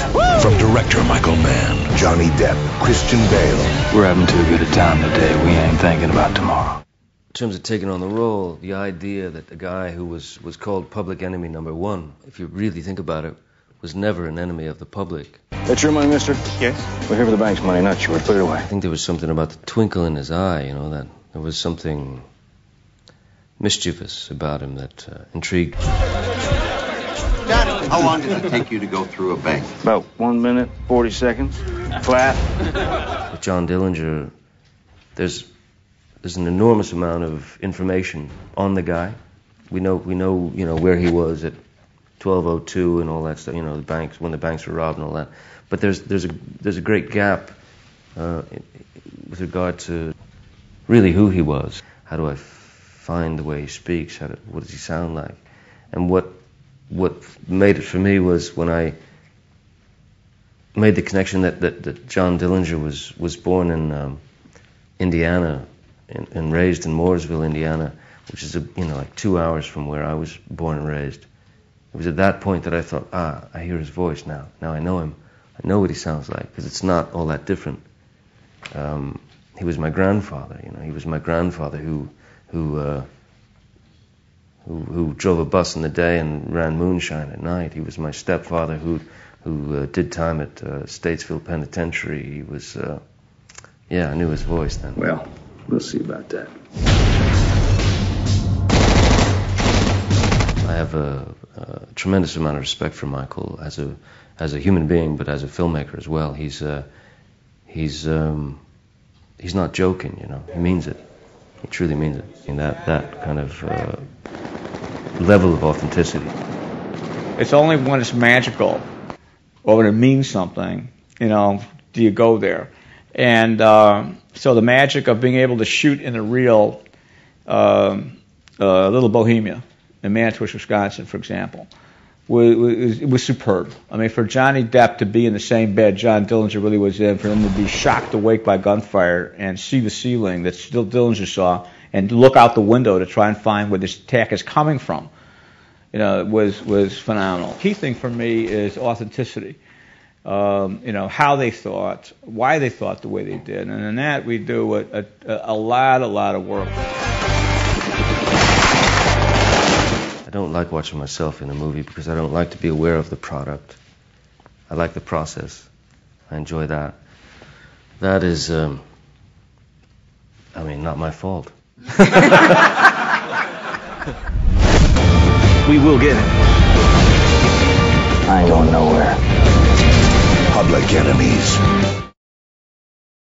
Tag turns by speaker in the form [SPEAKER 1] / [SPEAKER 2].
[SPEAKER 1] Enemies. From director Michael Mann, Johnny Depp, Christian Bale.
[SPEAKER 2] We're having too good a time today. We ain't thinking about tomorrow.
[SPEAKER 3] In terms of taking on the role, the idea that the guy who was, was called public enemy number one, if you really think about it, was never an enemy of the public.
[SPEAKER 2] That's your money, mister?
[SPEAKER 4] Yes.
[SPEAKER 2] We're here for the bank's money, not yours. Put it away.
[SPEAKER 3] I think there was something about the twinkle in his eye, you know, that there was something mischievous about him that uh, intrigued.
[SPEAKER 5] Johnny, how long did it take you to go through a bank?
[SPEAKER 2] About one minute, 40 seconds. Flat.
[SPEAKER 3] With John Dillinger, there's there's an enormous amount of information on the guy. We know we know you know where he was at 1202 and all that stuff. You know the banks when the banks were robbed and all that. But there's there's a there's a great gap uh, with regard to really who he was. How do I find the way he speaks? How do, what does he sound like? And what what made it for me was when I made the connection that, that, that John Dillinger was was born in um, Indiana and, and raised in Mooresville, Indiana, which is a, you know like two hours from where I was born and raised. It was at that point that I thought, ah, I hear his voice now. Now I know him. I know what he sounds like because it's not all that different. Um, he was my grandfather. You know, he was my grandfather who who, uh, who who drove a bus in the day and ran moonshine at night. He was my stepfather who who uh, did time at uh, Statesville Penitentiary. He was, uh, yeah, I knew his voice then.
[SPEAKER 2] Well, we'll see about that.
[SPEAKER 3] I have a, a tremendous amount of respect for Michael as a as a human being, but as a filmmaker as well. He's uh, he's um, he's not joking. You know, he means it. He truly means it. In that that kind of uh, level of authenticity.
[SPEAKER 4] It's only when it's magical or when it means something, you know, do you go there. And uh, so the magic of being able to shoot in a real um, uh, Little Bohemia in Manitowoc, Wisconsin, for example, was, was, it was superb. I mean, for Johnny Depp to be in the same bed John Dillinger really was in, for him to be shocked awake by gunfire and see the ceiling that still Dillinger saw, and look out the window to try and find where this attack is coming from, you know, was was phenomenal. Key thing for me is authenticity. Um, you know how they thought, why they thought the way they did, and in that we do a, a, a lot, a lot of work.
[SPEAKER 3] I don't like watching myself in a movie because I don't like to be aware of the product. I like the process. I enjoy that. That is, um, I mean, not my fault.
[SPEAKER 2] We will get it. I ain't going nowhere.
[SPEAKER 1] Public Enemies.